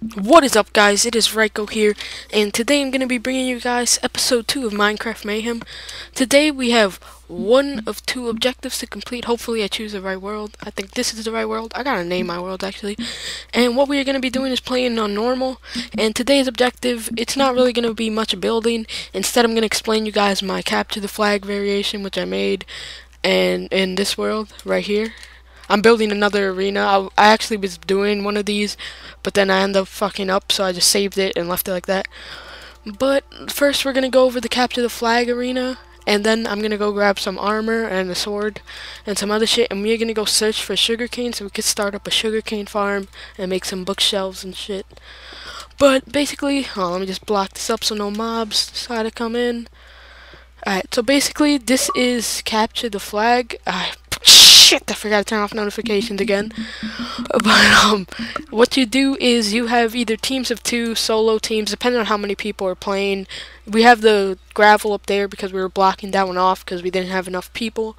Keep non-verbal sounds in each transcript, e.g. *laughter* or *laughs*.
What is up guys, it is Ryko here, and today I'm going to be bringing you guys episode 2 of Minecraft Mayhem. Today we have one of two objectives to complete, hopefully I choose the right world. I think this is the right world, I gotta name my world actually. And what we are going to be doing is playing on normal, and today's objective, it's not really going to be much building. Instead I'm going to explain you guys my capture the flag variation which I made, and in this world, right here. I'm building another arena. I, I actually was doing one of these, but then I ended up fucking up, so I just saved it and left it like that. But first, we're gonna go over the capture the flag arena, and then I'm gonna go grab some armor and a sword and some other shit, and we're gonna go search for sugarcane so we could start up a sugarcane farm and make some bookshelves and shit. But basically, oh, let me just block this up so no mobs decide to come in. Alright, so basically, this is capture the flag. Uh, shit, I forgot to turn off notifications again. *laughs* But, um, what you do is you have either teams of two, solo teams, depending on how many people are playing. We have the gravel up there because we were blocking that one off because we didn't have enough people.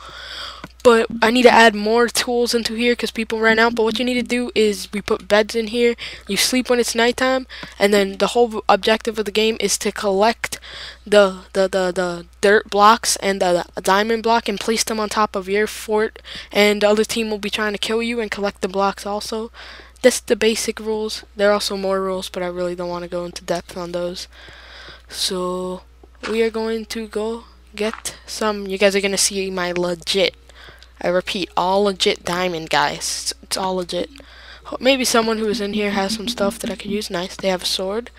But I need to add more tools into here because people ran out. But what you need to do is we put beds in here. You sleep when it's nighttime. And then the whole objective of the game is to collect the the, the, the dirt blocks and the, the diamond block and place them on top of your fort. And the other team will be trying to kill you and collect the blocks also. That's the basic rules. There are also more rules, but I really don't want to go into depth on those. So we are going to go get some. You guys are going to see my legit I repeat, all legit diamond, guys. It's, all legit. Maybe someone who is in here has some stuff that I could use. Nice. They have a sword.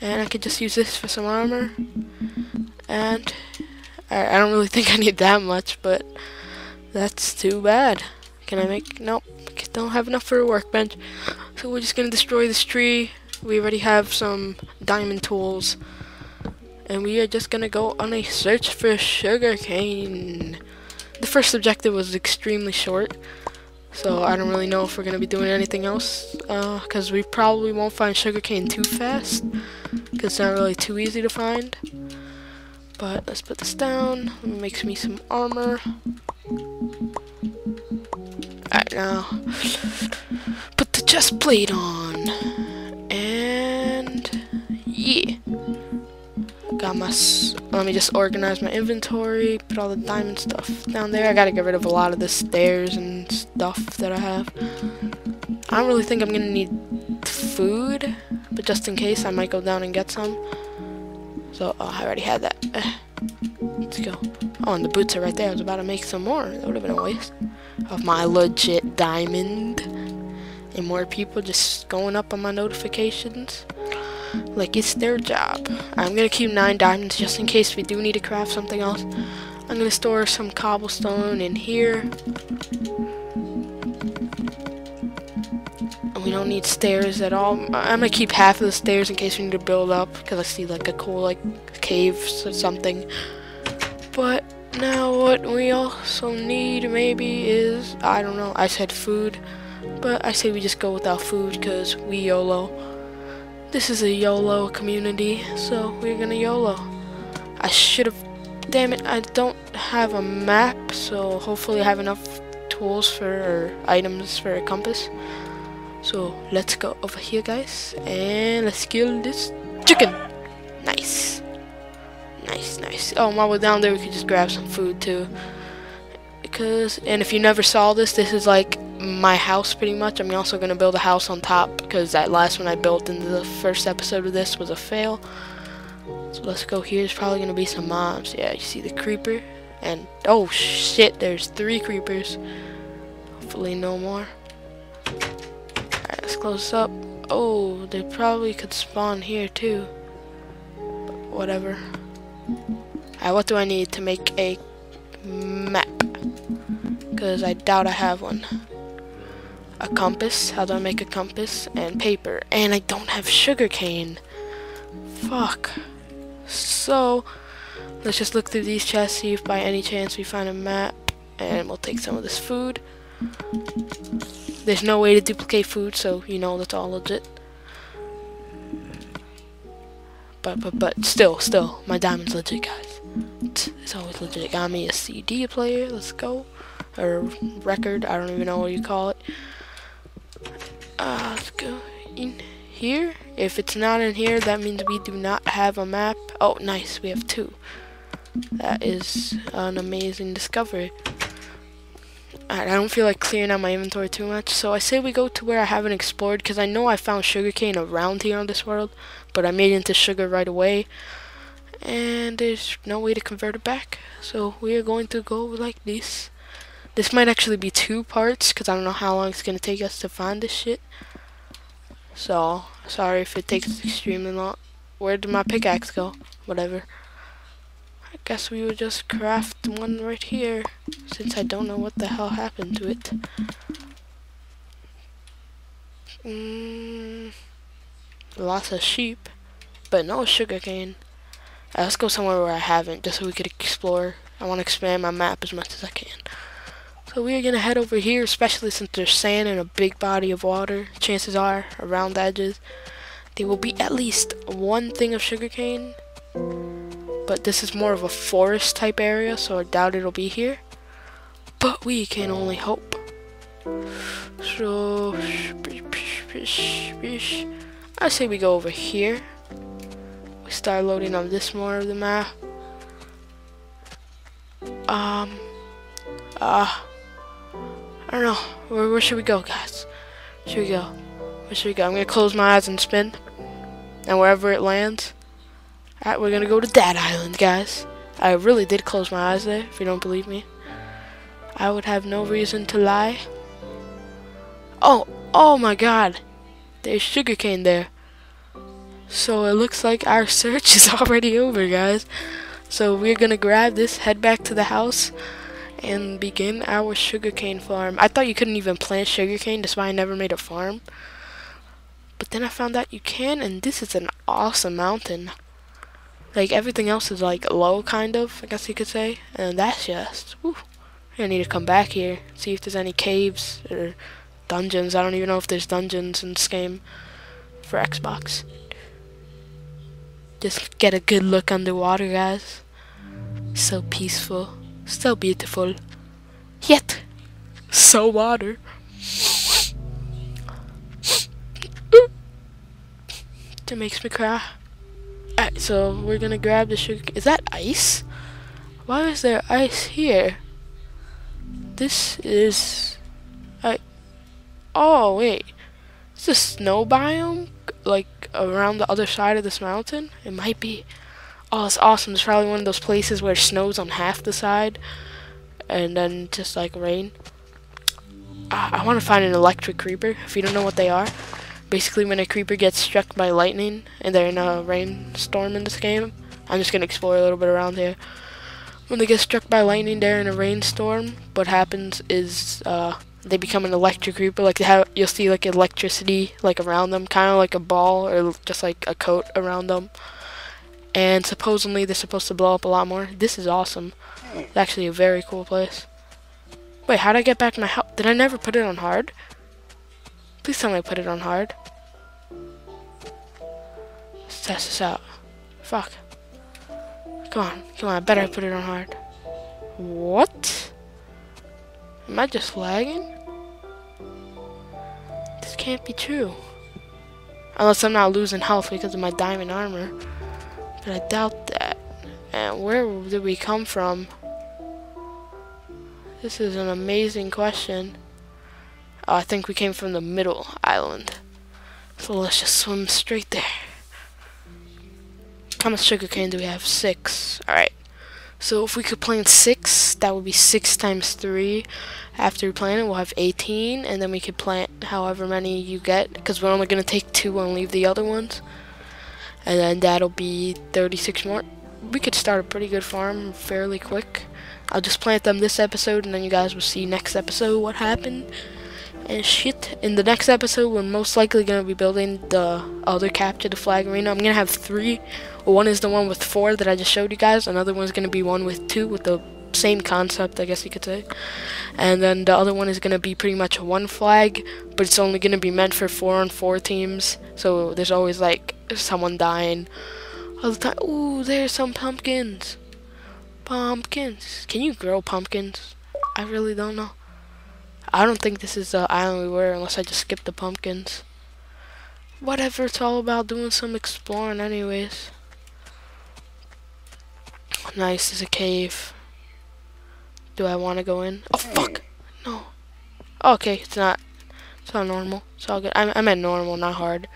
And I could just use this for some armor. And I, I don't really *laughs* think I need that much, but that's too bad. Can I make... Nope. Don't have enough for a workbench. So we're just going to destroy this tree. We already have some diamond tools. And we are just going to go on a search for sugarcane the first objective was extremely short, so I don't really know if we're going to be doing anything else, because uh, we probably won't find sugarcane too fast, because it's not really too easy to find. But let's put this down, makes me some armor. Alright, now, put the chest plate on, Got my, let me just organize my inventory, put all the diamond stuff down there. I gotta get rid of a lot of the stairs and stuff that I have. I don't really think I'm gonna need food, but just in case, I might go down and get some. So, oh, I already had that. Eh, let's go. Oh, and the boots are right there. I was about to make some more. That would have been a waste of my legit diamond. And more people just going up on my notifications like it's their job. I'm gonna keep nine diamonds just in case we do need to craft something else. I'm gonna store some cobblestone in here. And we don't need stairs at all. I'm gonna keep half of the stairs in case we need to build up because I see like a cool like cave or something. But now what we also need maybe is I don't know. I said food, but I say we just go without food because we YOLO. This is a YOLO community, so we're gonna YOLO. I should have... Damn it, I don't have a map, so hopefully I have enough tools for items for a compass. So let's go over here, guys, and let's kill this chicken. Nice. Nice, nice. Oh, while we're down there, we can just grab some food, too. Because, and if you never saw this, this is like my house pretty much. I'm also going to build a house on top because that last one I built in the first episode of this was a fail. So let's go here. There's probably going to be some mobs. Yeah, you see the creeper. And, oh shit, there's three creepers. Hopefully no more. Alright, let's close up. Oh, they probably could spawn here too. But whatever. Alright, what do I need to make a map? Because I doubt I have one a compass. How do I make a compass? And paper. And I don't have sugarcane. Fuck. So, let's just look through these chests, see if by any chance we find a map. And we'll take some of this food. There's no way to duplicate food, so you know that's all legit. But, but, but, still, still, my diamond's legit, guys. It's always legit. Got me a CD player, let's go. Or record, I don't even know what you call it. Uh, let's go in here. If it's not in here, that means we do not have a map. Oh, nice, we have two. That is an amazing discovery. I don't feel like clearing out my inventory too much, so I say we go to where I haven't explored, because I know I found sugarcane around here on this world, but I made it into sugar right away, and there's no way to convert it back, so we are going to go like this. This might actually be two parts, because I don't know how long it's going to take us to find this shit. So, sorry if it takes extremely long. Where did my pickaxe go? Whatever. I guess we would just craft one right here, since I don't know what the hell happened to it. Mm, lots of sheep, but no sugarcane. Let's go somewhere where I haven't, just so we could explore. I want to expand my map as much as I can. So we are going to head over here, especially since there's sand and a big body of water. Chances are, around the edges, there will be at least one thing of sugarcane but this is more of a forest type area, so I doubt it'll be here. But we can only hope. So, I say we go over here. We start loading on this more of the map. Um, uh, I don't know. Where, where should we go, guys? Where Should we go? Where should we go? I'm gonna close my eyes and spin. And wherever it lands, Alright, we're gonna go to that island, guys. I really did close my eyes there, if you don't believe me. I would have no reason to lie. Oh, oh my god. There's sugarcane there. So it looks like our *laughs* search is already over, guys. So we're gonna grab this, head back to the house, and begin our sugarcane farm. I thought you couldn't even plant sugarcane, that's why I never made a farm. But then I found out you can, and this is an awesome mountain. Like everything else is like low, kind of, I guess you could say. And that's just, whew. I need to come back here, see if there's any caves or dungeons. I don't even know if there's dungeons in this game for Xbox. Just get a good look underwater, guys. So peaceful, so beautiful, yet so water. It makes me cry. Alright, so we're gonna grab the sugar. Is that ice? Why is there ice here? This is. I. Oh wait, is a snow biome like around the other side of this mountain? It might be. Oh, it's awesome. It's probably one of those places where it snows on half the side, and then just like rain. I, want to find an electric creeper. If you don't know what they are, basically when a creeper gets struck by lightning and they're in a rainstorm in this game, I'm just going to explore a little bit around here. When they get struck by lightning, they're in a rainstorm. What happens is uh, they become an electric creeper. Like have, you'll see like electricity like around them, kind of like a ball or just like a coat around them. And supposedly they're supposed to blow up a lot more. This is awesome. It's actually a very cool place. Wait, how did I get back my house? Did I never put it on hard? Please tell me I put it on hard. Let's test this out. Fuck. Come on, come on, I better put it on hard. What? Am I just lagging? This can't be true. Unless I'm not losing health because of my diamond armor. But I doubt that. And where did we come from? This is an amazing question. Oh, I think we came from the middle island. So let's just swim straight there. How much sugar cane do we have? Six. Alright. So if we could plant six, that would be six times three. After we plant it, we'll have 18, and then we could plant however many you get, because we're only going to take two and leave the other ones. And then that'll be 36 more. We could start a pretty good farm fairly quick. I'll just plant them this episode, and then you guys will see next episode what happened and shit. In the next episode, we're most likely going to be building the other capture the flag arena. I'm going to have three. One is the one with four that I just showed you guys. Another one's going to be one with two with the same concept, I guess you could say. And then the other one is going to be pretty much one flag, but it's only going to be meant for four on four teams. So there's always like someone dying all the time. Ooh, there's some pumpkins. Pumpkins. Can you grow pumpkins? I really don't know. I don't think this is the island we were unless I just skipped the pumpkins. whatever, it's all about doing some exploring anyways. Nice, there's a cave. Do I want to go in? Oh, fuck! No. Okay, it's not. It's not normal. It's all good. I, I meant normal, not hard.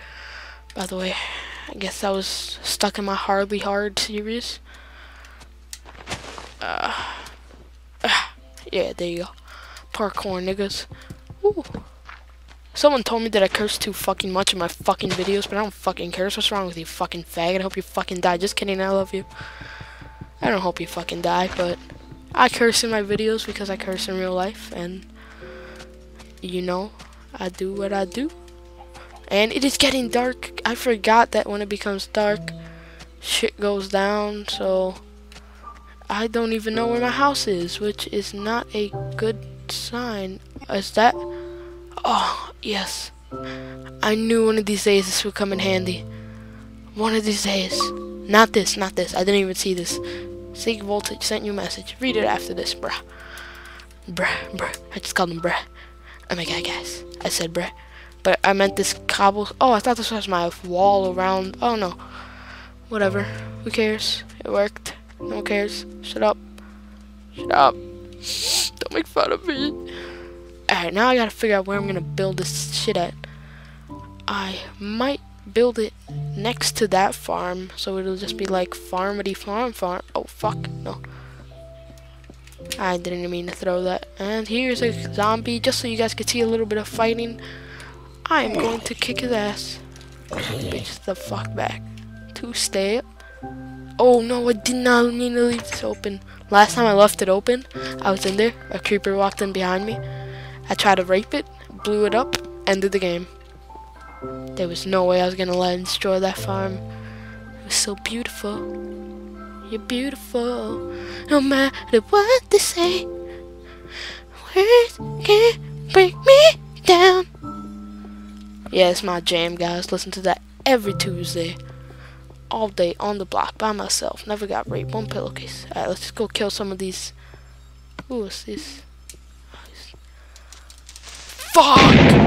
By the way, I guess I was stuck in my hardly hard series. Uh, uh, *sighs* yeah, there you go. Parkour, niggas. Ooh. Someone told me that I curse too fucking much in my fucking videos, but I don't fucking curse. What's wrong with you, fucking faggot? I hope you fucking die. Just kidding, I love you. I don't hope you fucking die, but I curse in my videos because I curse in real life, and you know, I do what I do. And it is getting dark. I forgot that when it becomes dark, shit goes down, so I don't even know where my house is, which is not a good sign. Is that? Oh, yes. I knew one of these days this would come in handy. One of these days. Not this, not this. I didn't even see this. Sig Voltage sent you a message. Read it after this, bruh. Bruh, bruh. I just called him bruh. Oh my god, guys. I said bruh. But I meant this cobble. Oh, I thought this was my wall around. Oh no. Whatever. Who cares? It worked. No one cares. Shut up. Shut up. *sniffs* Don't make fun of me. Alright, now I gotta figure out where I'm gonna build this shit at. I might build it next to that farm, so it'll just be like farmity farm farm. Oh, fuck. No. I didn't mean to throw that. And here's a zombie, just so you guys can see a little bit of fighting. I am going to kick his ass. Bitch, the fuck back. Two step. Oh no, I did not mean to leave this open. Last time I left it open, I was in there. A creeper walked in behind me. I tried to rape it, blew it up, ended the game. There was no way I was gonna let him destroy that farm. It was so beautiful. You're beautiful, no matter what they say. Words can't break me down. Yeah, it's my jam, guys. Listen to that every Tuesday. All day on the block by myself. Never got raped. One pillowcase. Alright, let's just go kill some of these. Who is this? Fuck!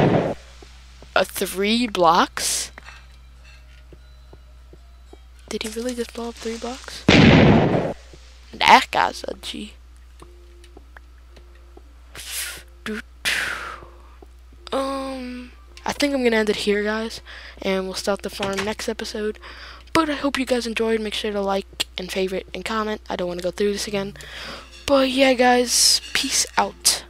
A three blocks? Did he really just blow up three blocks? That guy's a G. Um, I think I'm gonna end it here, guys, and we'll start the farm next episode. But I hope you guys enjoyed. Make sure to like and favorite and comment. I don't want to go through this again. But yeah, guys, peace out.